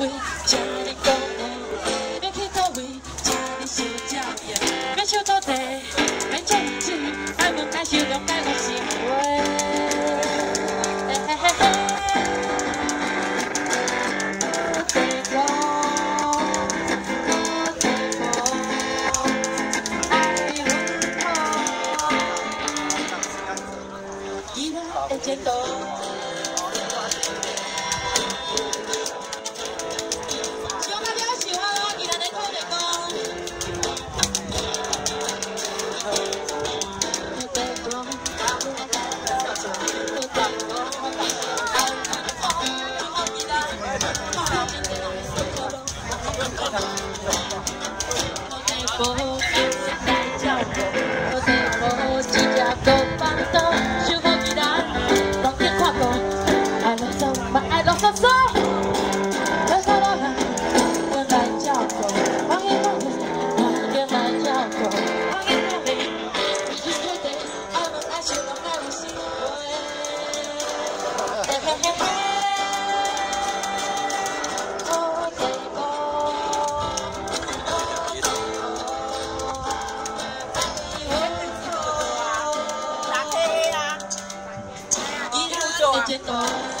位，请你鼓励，免去倒位，请你受教育，免受土地，免占地，爱问爱受谅解我是非。前途。Oh. get on.